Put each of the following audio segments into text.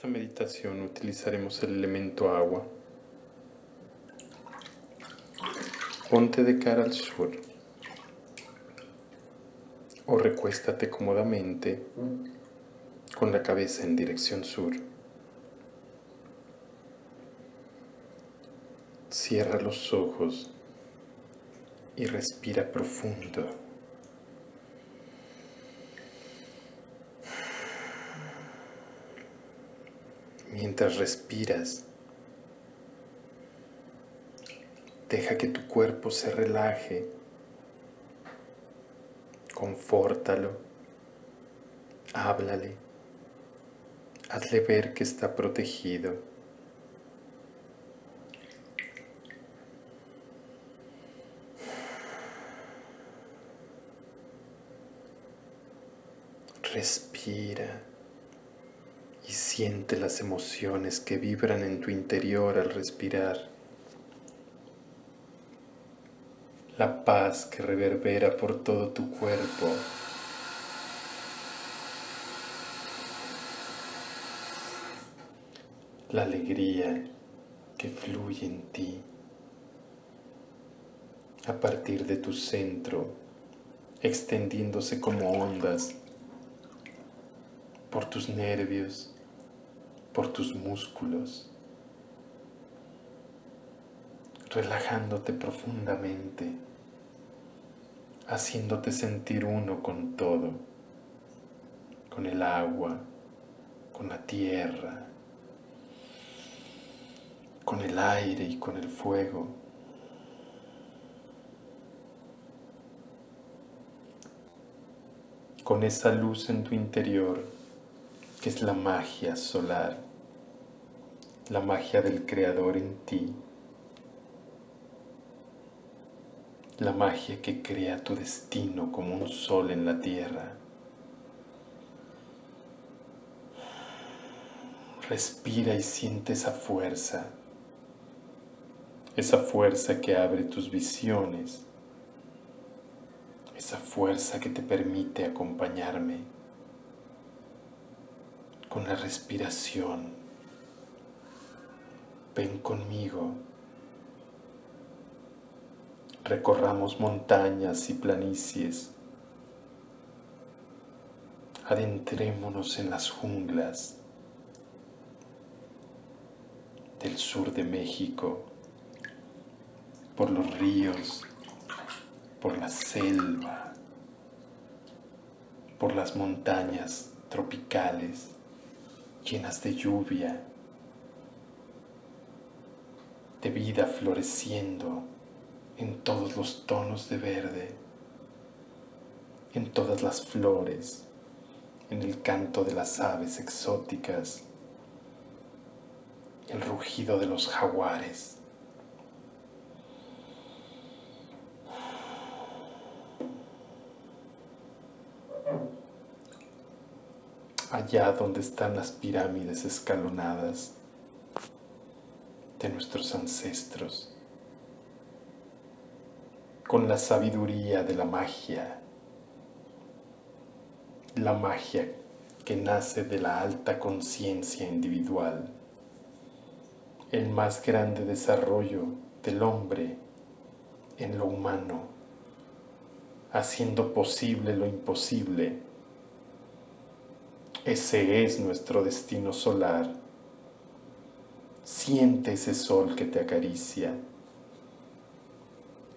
esta meditación utilizaremos el elemento agua. Ponte de cara al sur o recuéstate cómodamente con la cabeza en dirección sur. Cierra los ojos y respira profundo. Mientras respiras, deja que tu cuerpo se relaje, confórtalo, háblale, hazle ver que está protegido. Respira y siente las emociones que vibran en tu interior al respirar. La paz que reverbera por todo tu cuerpo. La alegría que fluye en ti a partir de tu centro, extendiéndose como ondas por tus nervios, por tus músculos, relajándote profundamente, haciéndote sentir uno con todo, con el agua, con la tierra, con el aire y con el fuego. Con esa luz en tu interior que es la magia solar, la magia del Creador en ti, la magia que crea tu destino como un sol en la tierra. Respira y siente esa fuerza, esa fuerza que abre tus visiones, esa fuerza que te permite acompañarme con la respiración. Ven conmigo. Recorramos montañas y planicies. Adentrémonos en las junglas del sur de México, por los ríos, por la selva, por las montañas tropicales llenas de lluvia, de vida floreciendo en todos los tonos de verde, en todas las flores, en el canto de las aves exóticas, el rugido de los jaguares. Allá donde están las pirámides escalonadas de nuestros ancestros, con la sabiduría de la magia, la magia que nace de la alta conciencia individual, el más grande desarrollo del hombre en lo humano, haciendo posible lo imposible ese es nuestro destino solar. Siente ese sol que te acaricia,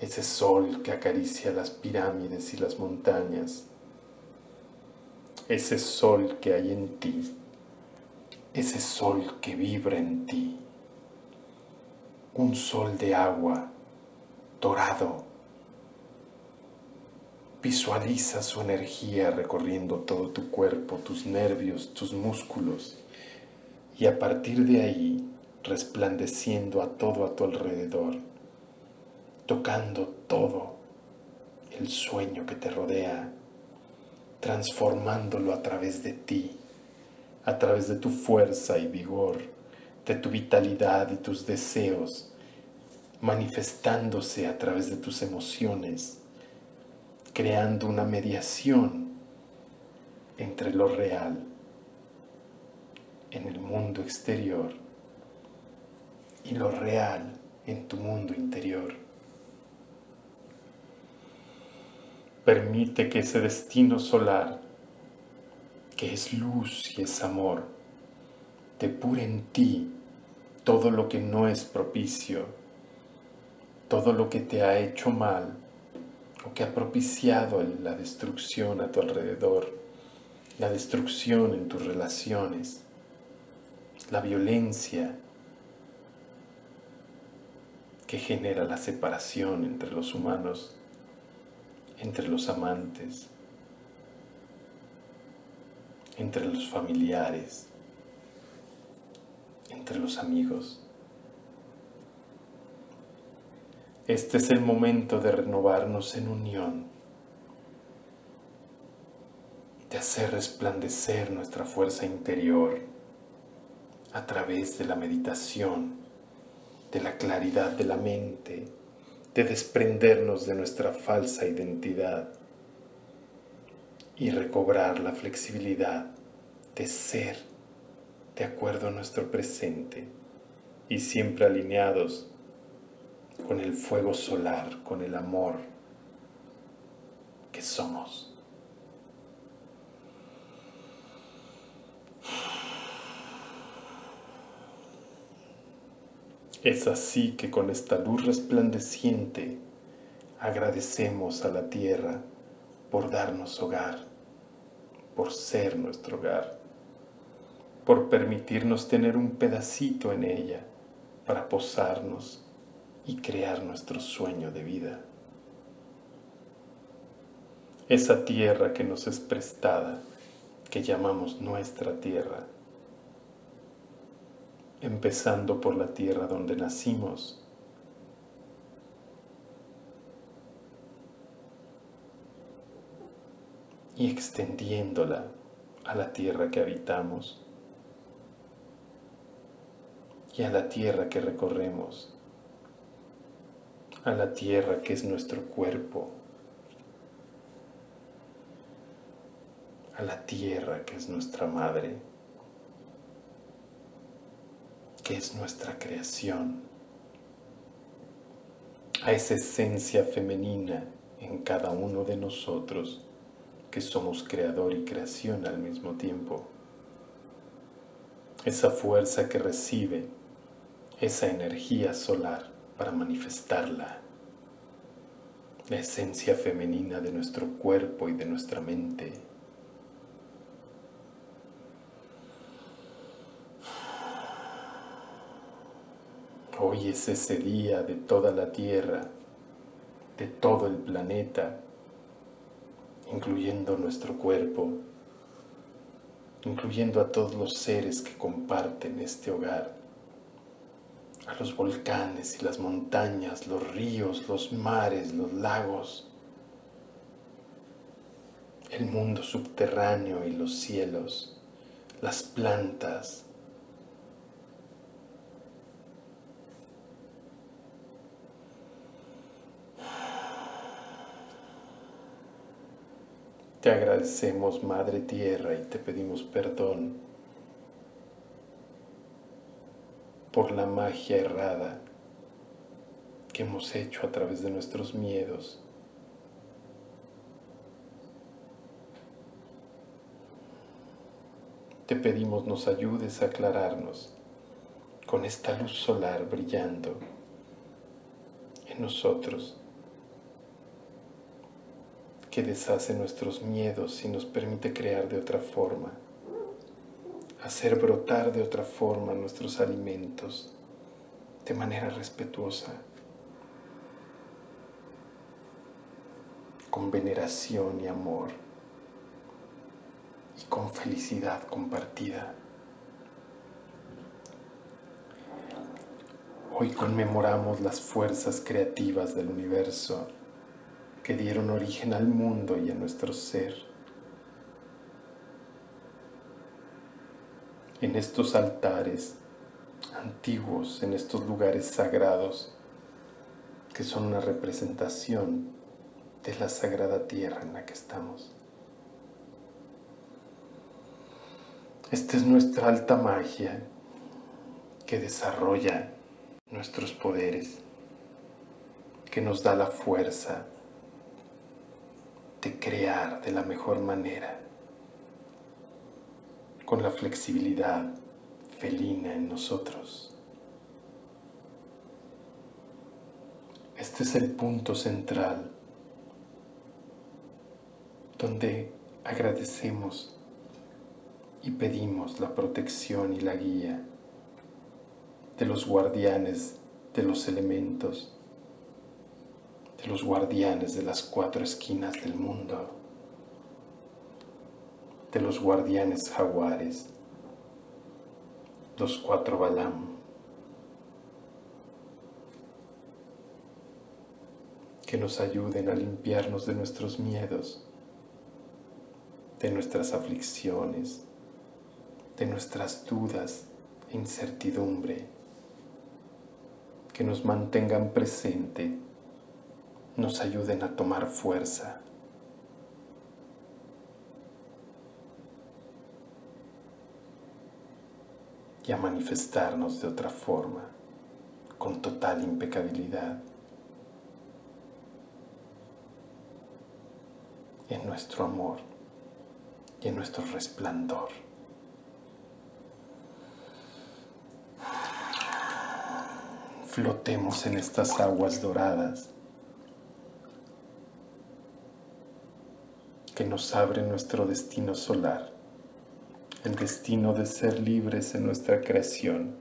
ese sol que acaricia las pirámides y las montañas, ese sol que hay en ti, ese sol que vibra en ti, un sol de agua dorado Visualiza su energía recorriendo todo tu cuerpo, tus nervios, tus músculos y a partir de ahí resplandeciendo a todo a tu alrededor, tocando todo el sueño que te rodea, transformándolo a través de ti, a través de tu fuerza y vigor, de tu vitalidad y tus deseos, manifestándose a través de tus emociones creando una mediación entre lo real en el mundo exterior y lo real en tu mundo interior. Permite que ese destino solar, que es luz y es amor, depure en ti todo lo que no es propicio, todo lo que te ha hecho mal o que ha propiciado la destrucción a tu alrededor, la destrucción en tus relaciones, la violencia que genera la separación entre los humanos, entre los amantes, entre los familiares, entre los amigos. Este es el momento de renovarnos en unión, de hacer resplandecer nuestra fuerza interior a través de la meditación, de la claridad de la mente, de desprendernos de nuestra falsa identidad y recobrar la flexibilidad de ser de acuerdo a nuestro presente y siempre alineados con el fuego solar, con el amor que somos. Es así que con esta luz resplandeciente agradecemos a la tierra por darnos hogar, por ser nuestro hogar, por permitirnos tener un pedacito en ella para posarnos y crear nuestro sueño de vida. Esa tierra que nos es prestada, que llamamos nuestra tierra, empezando por la tierra donde nacimos. y extendiéndola a la tierra que habitamos y a la tierra que recorremos, a la tierra que es nuestro cuerpo, a la tierra que es nuestra madre. Es nuestra creación, a esa esencia femenina en cada uno de nosotros, que somos creador y creación al mismo tiempo. Esa fuerza que recibe esa energía solar para manifestarla. La esencia femenina de nuestro cuerpo y de nuestra mente Hoy es ese día de toda la Tierra, de todo el planeta, incluyendo nuestro cuerpo, incluyendo a todos los seres que comparten este hogar, a los volcanes y las montañas, los ríos, los mares, los lagos, el mundo subterráneo y los cielos, las plantas, Te agradecemos, Madre Tierra, y te pedimos perdón por la magia errada que hemos hecho a través de nuestros miedos. Te pedimos nos ayudes a aclararnos con esta luz solar brillando en nosotros que deshace nuestros miedos y nos permite crear de otra forma, hacer brotar de otra forma nuestros alimentos de manera respetuosa, con veneración y amor y con felicidad compartida. Hoy conmemoramos las fuerzas creativas del universo que dieron origen al mundo y a nuestro ser. En estos altares antiguos, en estos lugares sagrados, que son una representación de la sagrada tierra en la que estamos. Esta es nuestra alta magia que desarrolla nuestros poderes, que nos da la fuerza de crear de la mejor manera, con la flexibilidad felina en nosotros. Este es el punto central donde agradecemos y pedimos la protección y la guía de los guardianes de los elementos, de los guardianes de las cuatro esquinas del mundo, de los guardianes jaguares, los cuatro balam, que nos ayuden a limpiarnos de nuestros miedos, de nuestras aflicciones, de nuestras dudas e incertidumbre, que nos mantengan presente, nos ayuden a tomar fuerza. Y a manifestarnos de otra forma, con total impecabilidad, en nuestro amor y en nuestro resplandor. flotemos en estas aguas doradas que nos abren nuestro destino solar, el destino de ser libres en nuestra creación,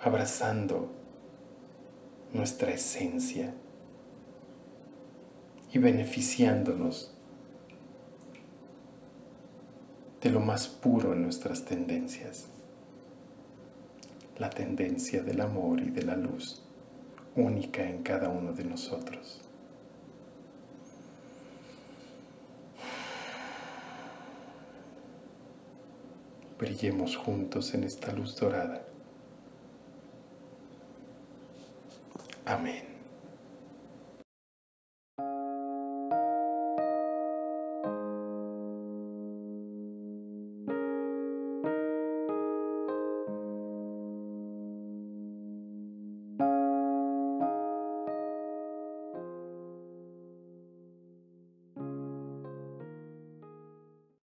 abrazando nuestra esencia y beneficiándonos de lo más puro en nuestras tendencias la tendencia del amor y de la luz única en cada uno de nosotros. Brillemos juntos en esta luz dorada. Amén.